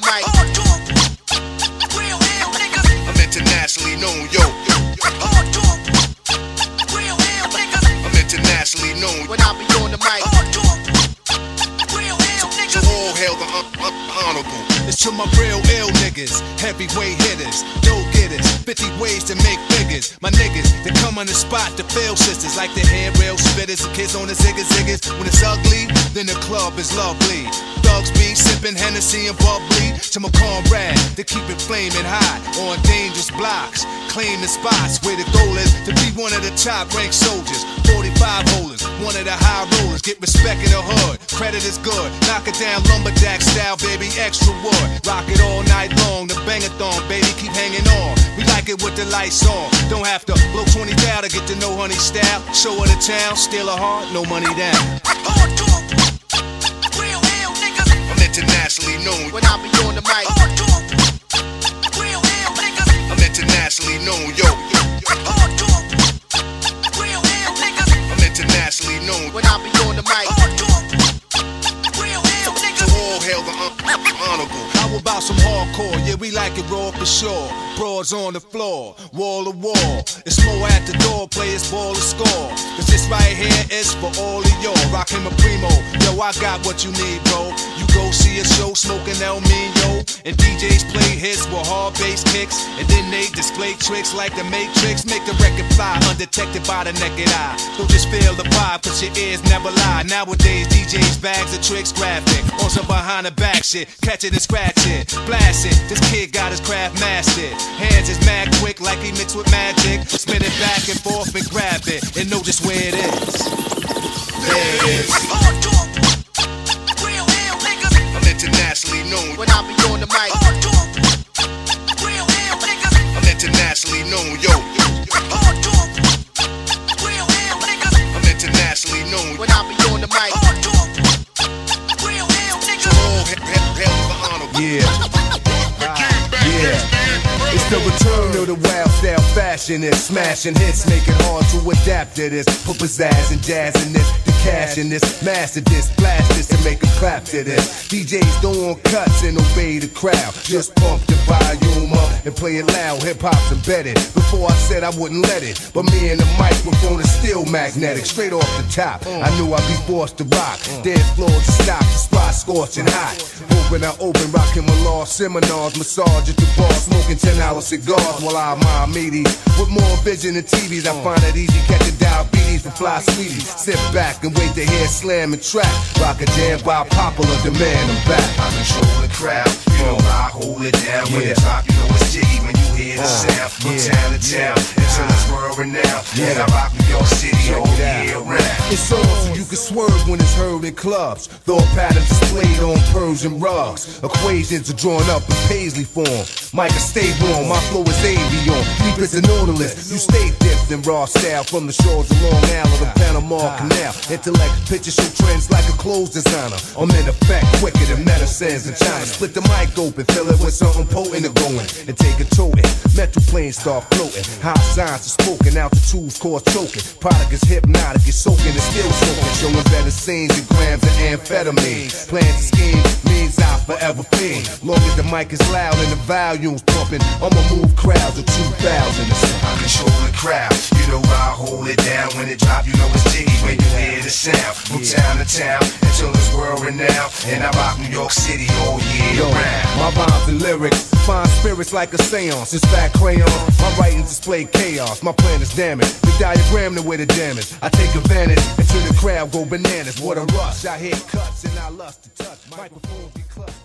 the mic. Real ill niggas. I'm internationally known, yo. Hard talk. Real ill niggas. I'm internationally known. When I be on the mic. Hard talk. Real ill niggas. all hail the un- un- honorable. It's to my real ill niggas, heavyweight hitters, dough getters, 50 ways to make figures. My niggas they come on the spot to fail sisters, like the hair rail spitters, the kids on the ziggas ziggas. When it's ugly, then the club is lovely. Thugs be sipping Hennessy and bubbly. To my comrade to keep it flaming hot on dangerous blocks. Claim the spots where the goal is to be one of the top ranked soldiers. 45 holders, one of the high rollers. Get respect in the hood, credit is good. Knock it down lumberjack style, baby, extra wood. Rock it all night long, the bangathon, baby, keep hanging on. We like it with the lights on. Don't have to blow 20 down to get to know honey style. Show her the town, steal a heart, no money down. Internationally known. When I be on the mic. Hard talk. Real ill niggas. I'm internationally known, yo. Hard talk. Real ill niggas. I'm internationally known. When I be Some hardcore? Yeah, we like it raw for sure. Broads on the floor, wall to wall. It's more at the door, players ball to score. Cause this right here is for all of y'all. Rockin' a primo. Yo, I got what you need, bro. You go see a show smoking El Mino. And DJs play hits with hard bass kicks. And then they display tricks like the Matrix. Make the record fly undetected by the naked eye. So just feel the vibe, cause your ears never lie. Nowadays, DJs bags of tricks graphic. On some behind the back shit. Catch it and scratch it. Blast it. This kid got his craft mastered. Hands is mad quick like he mixed with magic. Spin it back and forth and grab it. And just where it is. There it is. Yeah. Yeah. It's the return of the wild style fashion. It's smashing hits, make it hard to adapt to this. Put pizzazz and jazz in this. The cash in this. Master this, blast this, and make a clap to this. DJs don't want cuts and obey the crowd. Just pump the volume up and play it loud. Hip hop's embedded. Before I said I wouldn't let it. But me and the microphone is magnetic. Straight off the top. I knew I'd be forced to rock. Dance floors to stop, the spot scorching hot. Open, I open, rocking my law seminars, massage at the bar, smoking 10 hour cigars while I mind meaty. With more vision than TVs, I find it easy catching diabetes from fly sweeties. Sit back and wait to hear slam and track. Rock a jam by popular demand, I'm back. I control the crowd, you know I hold it down when Yeah. it you know the Uh, from yeah, town to town until it's world renowned. And I rock New York City all out. year round. It's on so you can swerve when it's heard in clubs. Thought patterns displayed on Persian rugs. Equations are drawn up in paisley form. Micah, stay warm, my flow is avion. Deep as an nautilus. You stay dipped in raw style from the shores of Long Island to Panama Canal. Intellect pictures show trends like a clothes designer. I'm in effect quicker than medicines in China. Split the mic open, fill it with something potent and going, and take it to it. Mental planes start floating. High signs are spoken, altitudes cause choking. Product is hypnotic, it's soaking, it's still soaking. Showing better scenes and grams of amphetamine. Plans to scheme means I'll forever fiend. Long as the mic is loud and the volume's pumping, I'ma move crowds of 2,000. I control the crowd, I hold it down when it drop, you know it's jiggy when you hear the sound from town to town until it's world renowned. And I rock New York City all year Yo, round. my rhymes and lyrics find spirits like a seance. It's fat crayon. My writings display chaos. My plan is damage. The diagram the way the damage. I take advantage until the crowd go bananas. What a rush. I hit cuts and I lust to touch. Microphone be clutched.